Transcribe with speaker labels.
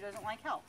Speaker 1: doesn't like help.